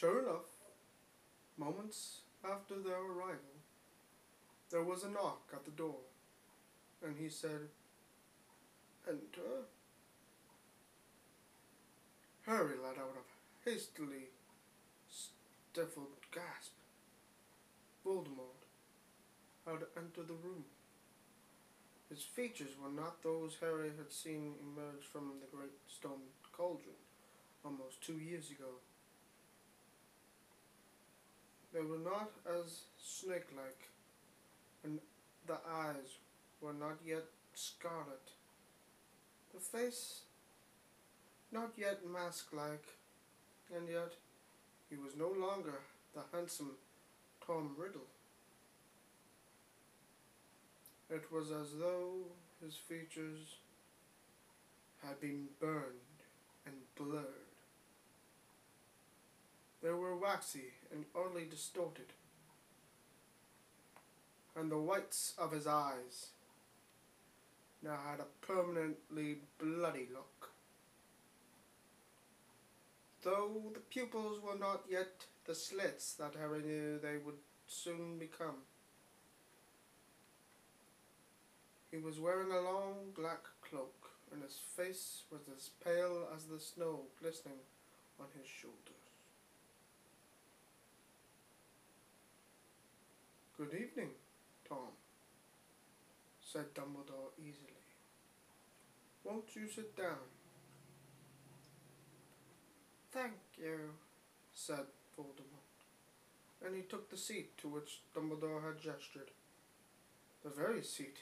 Sure enough, moments after their arrival, there was a knock at the door, and he said, Enter. Harry let out a hastily stifled gasp. Voldemort had entered the room. His features were not those Harry had seen emerge from the great stone cauldron almost two years ago. They were not as snake-like, and the eyes were not yet scarlet. The face not yet mask-like, and yet he was no longer the handsome Tom Riddle. It was as though his features had been burned and blurred. They were waxy and oddly distorted, and the whites of his eyes now had a permanently bloody look. Though the pupils were not yet the slits that Harry knew they would soon become. He was wearing a long black cloak, and his face was as pale as the snow glistening on his shoulders. Good evening, Tom, said Dumbledore easily. Won't you sit down? Thank you, said Voldemort, and he took the seat to which Dumbledore had gestured. The very seat,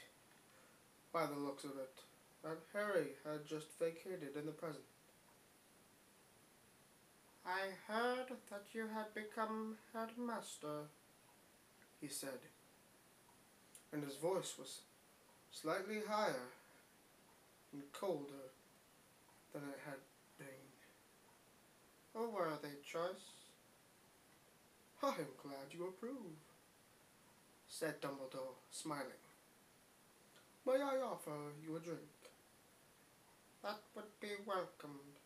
by the looks of it, that Harry had just vacated in the present. I heard that you had become headmaster, he said, and his voice was slightly higher and colder than it had been. Oh, a worthy choice. I am glad you approve, said Dumbledore, smiling. May I offer you a drink? That would be welcomed,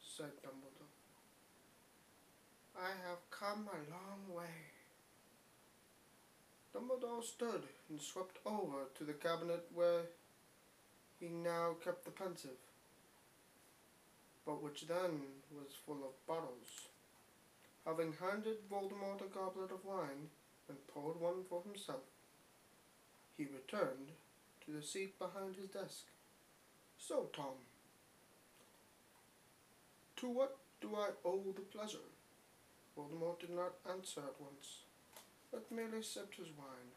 said Dumbledore. I have come a long way. Dumbledore stood and swept over to the cabinet where he now kept the Pensieve, but which then was full of bottles. Having handed Voldemort a goblet of wine and poured one for himself, he returned to the seat behind his desk. So, Tom, to what do I owe the pleasure? Voldemort did not answer at once, but merely sipped his wine.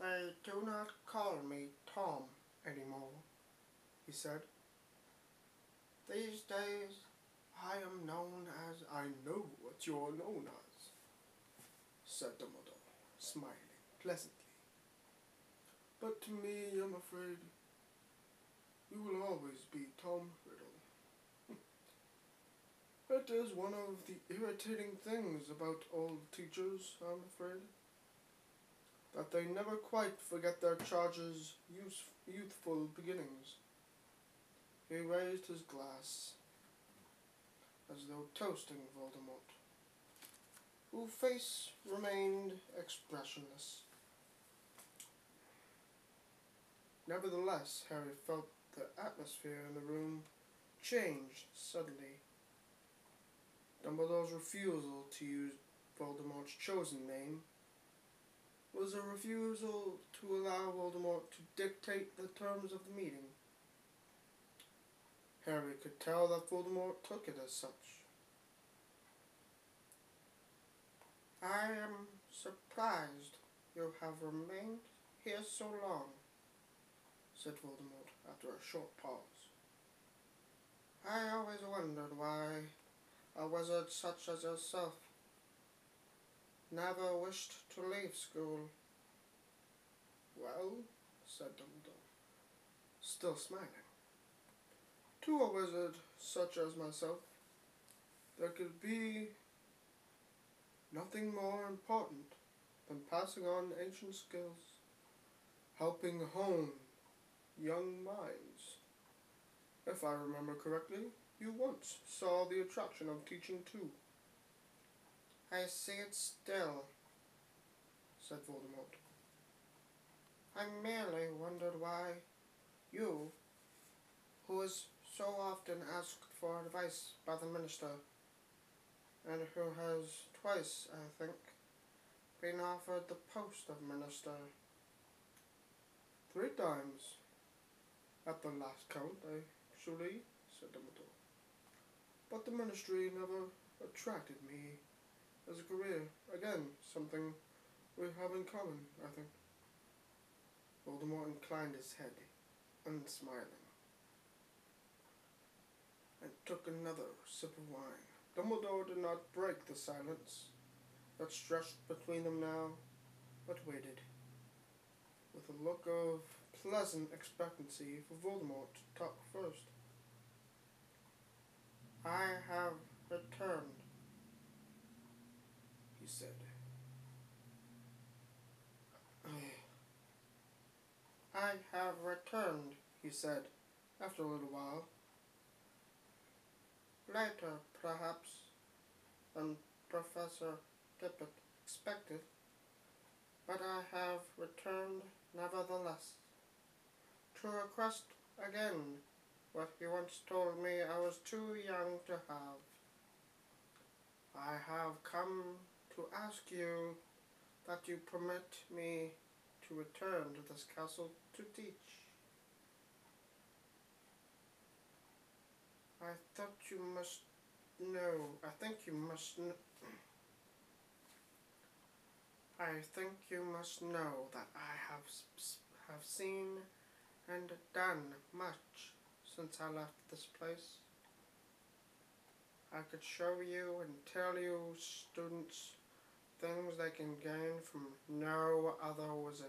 They do not call me Tom anymore, he said. These days I am known as I know what you're known as, said Dumbledore, smiling pleasantly. But to me, I'm afraid, you will always be Tom Riddle. It is one of the irritating things about old teachers, I'm afraid that they never quite forget their charge's youthful beginnings. He raised his glass as though toasting Voldemort, whose face remained expressionless. Nevertheless, Harry felt the atmosphere in the room change suddenly. Dumbledore's refusal to use Voldemort's chosen name was a refusal to allow Voldemort to dictate the terms of the meeting. Harry could tell that Voldemort took it as such. I am surprised you have remained here so long, said Voldemort after a short pause. I always wondered why a wizard such as yourself never wished to leave school. Well, said Dumbledore, still smiling. To a wizard such as myself, there could be nothing more important than passing on ancient skills, helping hone young minds. If I remember correctly, you once saw the attraction of teaching too. I see it still, said Voldemort. I merely wondered why you, who is so often asked for advice by the minister, and who has twice, I think, been offered the post of minister. Three times, at the last count, I actually, said Dumbledore. But the ministry never attracted me as a career. Again, something we have in common, I think. Voldemort inclined his head, unsmiling, and took another sip of wine. Dumbledore did not break the silence that stretched between them now, but waited, with a look of pleasant expectancy for Voldemort to talk first. I have returned, he said. I have returned, he said, after a little while. Later, perhaps, than Professor Dippet expected, but I have returned nevertheless, to request again what he once told me I was too young to have. I have come to ask you that you permit me to return to this castle to teach. I thought you must know, I think you must know, I think you must know that I have, have seen and done much since I left this place. I could show you and tell you students things they can gain from no other wizard.